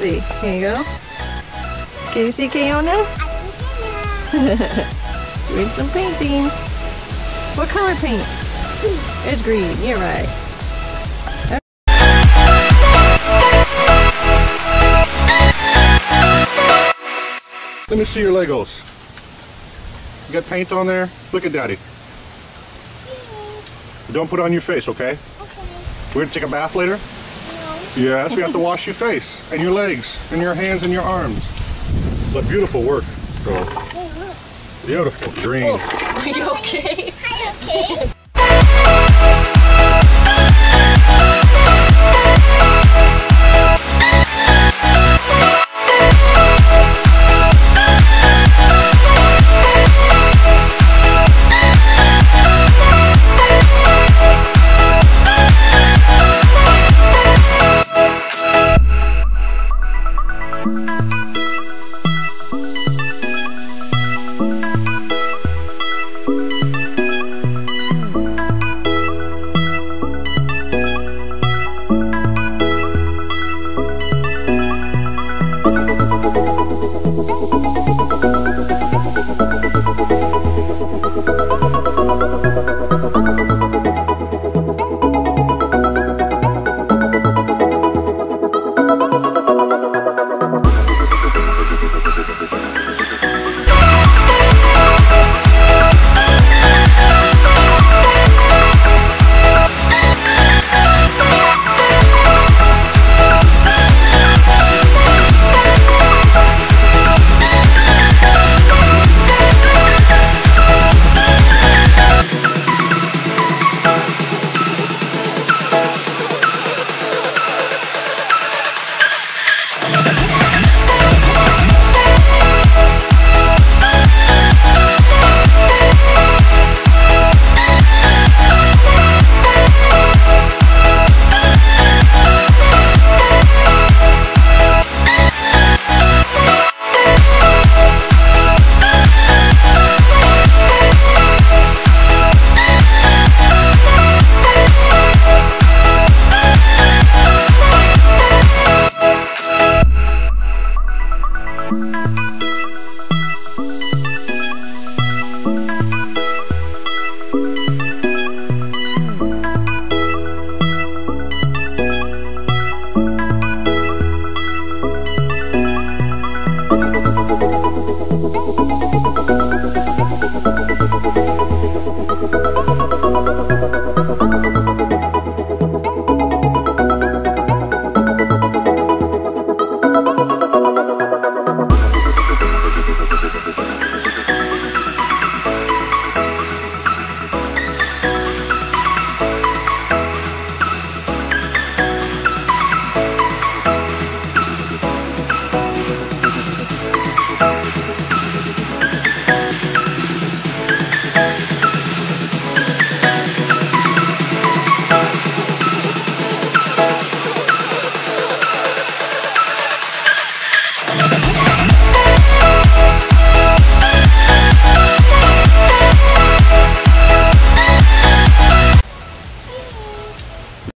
see. Here you go. Can you see Kayona? Doing some painting. What color paint? It's green. You're right. Let me see your Legos. You got paint on there? Look at Daddy. Don't put it on your face, okay? Okay. We're gonna take a bath later? No. Yes, we have to wash your face and your legs and your hands and your arms. But beautiful work, girl. Beautiful. Green. Are you okay? Hi, okay.